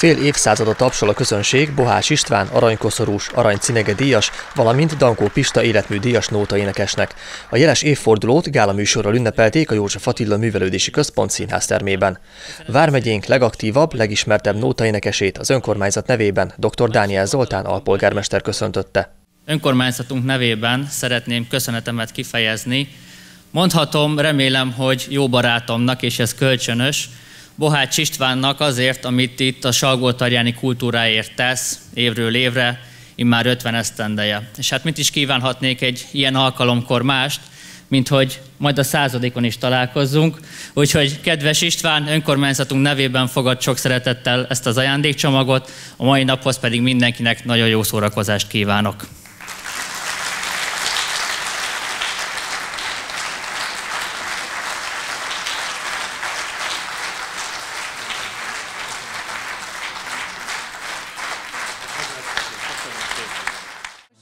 Fél évszázadot tapsol a közönség Bohás István, aranykoszorús, aranycinege díjas, valamint Dankó Pista életmű díjas nótaénekesnek. A jeles évfordulót gála műsorral ünnepelték a József Attila Művelődési Központ színház termében. Vármegyénk legaktívabb, legismertebb nótaénekesét az önkormányzat nevében dr. Dániel Zoltán alpolgármester köszöntötte. Önkormányzatunk nevében szeretném köszönetemet kifejezni. Mondhatom, remélem, hogy jó barátomnak, és ez kölcsönös, Bohács Istvánnak azért, amit itt a Salgótarjáni kultúráért tesz évről évre, immár 50 esztendeje. És hát mit is kívánhatnék egy ilyen alkalomkor mást, mint hogy majd a századikon is találkozzunk. Úgyhogy kedves István, önkormányzatunk nevében fogad sok szeretettel ezt az ajándékcsomagot, a mai naphoz pedig mindenkinek nagyon jó szórakozást kívánok.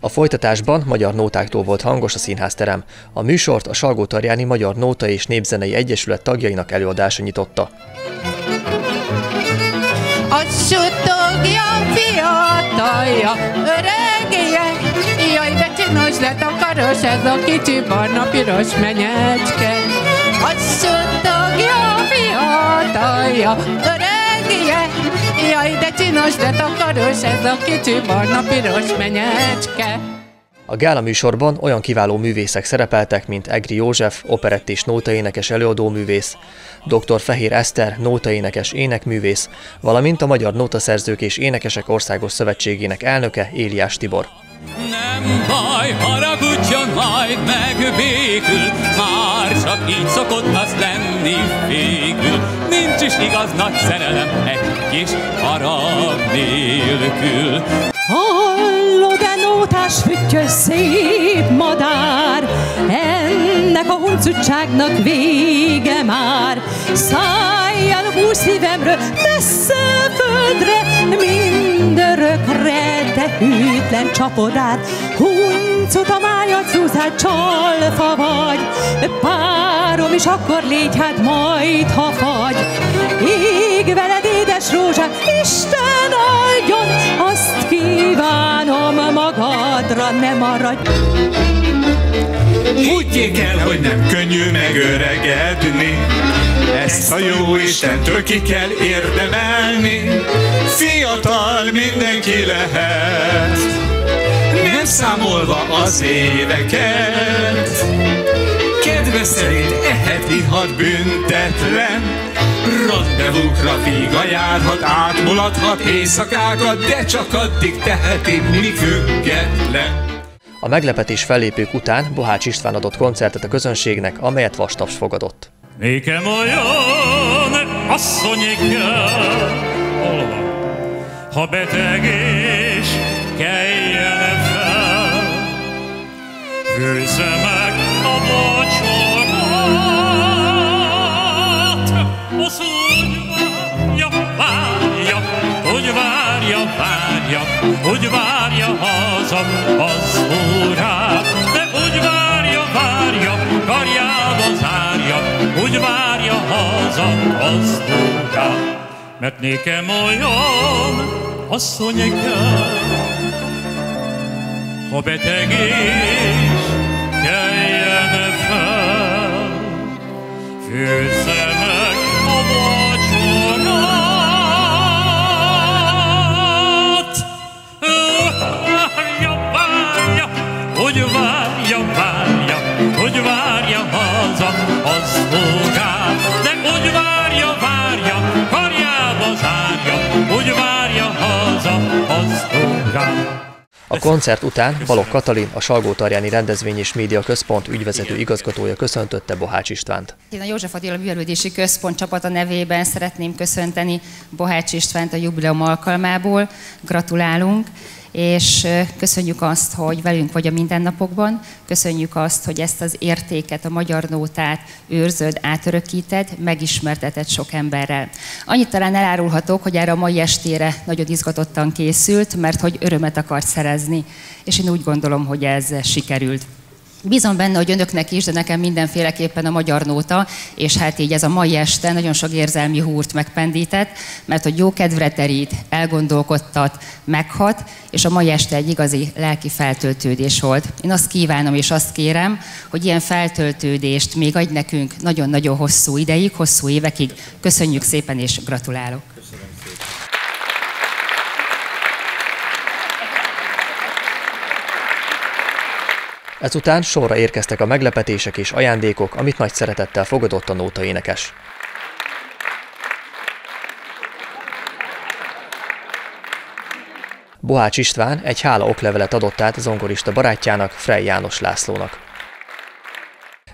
A folytatásban magyar nótáktól volt hangos a színházterem. A műsort a Salgótarjáni Magyar Nóta és Népzenei Egyesület tagjainak előadása nyitotta. A suttogja fiatalja, öregje, jaj, de csinos lett a karos, ez a kicsi barna-piros menyecske. A suttogja fiatalja, öregje, Jaj, de csinos, de takaros ez a kicsi barna-piros menyecske. A gála műsorban olyan kiváló művészek szerepeltek, mint Egri József, operett és nótaénekes előadóművész, dr. Fehér Eszter, nótaénekes énekművész, valamint a Magyar Nótaszerzők és Énekesek Országos Szövetségének elnöke Éliás Tibor. Nem baj, haragudjon majd megbékül, már csak így szokott az lenni végül. Nincs is igaz nagy szerelem egy kis harag nélkül. Hallod-e nótás füttyös szép madár, ennek a huncutságnak vége már. Szálljan húsz szívemről messze földre, mindörökre, de hűtlen csapodár. Huncut a májat szúzát, csalfa vagy, párom is akkor légy, hát majd ha fagy. Ég veled édes rózsák, Isten adjon, azt kívánom magadra, ne maradj. Higgyék el, hogy nem könnyű megöregedni, ezt a jó Istentől ki kell érdemelni. Fiatal mindenki lehet, nem számolva az éveket. Kedve szerint ehet, ihat büntetlen, Rendezvúkra víga járhat, átmulathat éjszakákat, de csak addig teheti, míg független. A meglepetés fellépők után Bohács István adott koncertet a közönségnek, amelyet vastaps fogadott. Nékem olyan asszonyik kell, ha beteg és keljen fel, főzze meg hogy várja, hogy haza az órát, de úgy várja, várja, karjába zárja, úgy várja haza az órát. Mert nékem olyan asszony kell, ha beteg és A koncert után Balogh Katalin, a Salgótarjáni Rendezvény és Média Központ ügyvezető igazgatója köszöntötte Bohács Istvánt. Én a József Attila Művelődési Központ csapata nevében szeretném köszönteni Bohács Istvánt a jubileum alkalmából. Gratulálunk, és köszönjük azt, hogy velünk vagy a mindennapokban, köszönjük azt, hogy ezt az értéket, a magyar nótát őrzöd, átörökíted, megismerteted sok emberrel. Annyit talán elárulhatok, hogy erre a mai estére nagyon izgatottan készült, mert hogy örömet akart szerezni, és én úgy gondolom, hogy ez sikerült. Bízom benne, hogy önöknek is, de nekem mindenféleképpen a magyar nóta, és hát így ez a mai este nagyon sok érzelmi húrt megpendített, mert hogy jó kedvre terít, elgondolkodtat, meghat, és a mai este egy igazi lelki feltöltődés volt. Én azt kívánom és azt kérem, hogy ilyen feltöltődést még adj nekünk nagyon-nagyon hosszú ideig, hosszú évekig. Köszönjük szépen és gratulálok! Ezután sorra érkeztek a meglepetések és ajándékok, amit nagy szeretettel fogadott a nóta énekes. Bohács István egy hála oklevelet adott át zongorista barátjának, Frey János Lászlónak.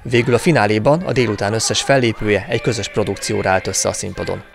Végül a fináléban a délután összes fellépője egy közös produkcióra állt össze a színpadon.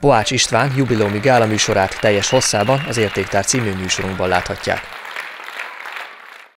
Poács István jubileumi gála műsorát teljes hosszában az Értéktár című műsorunkban láthatják.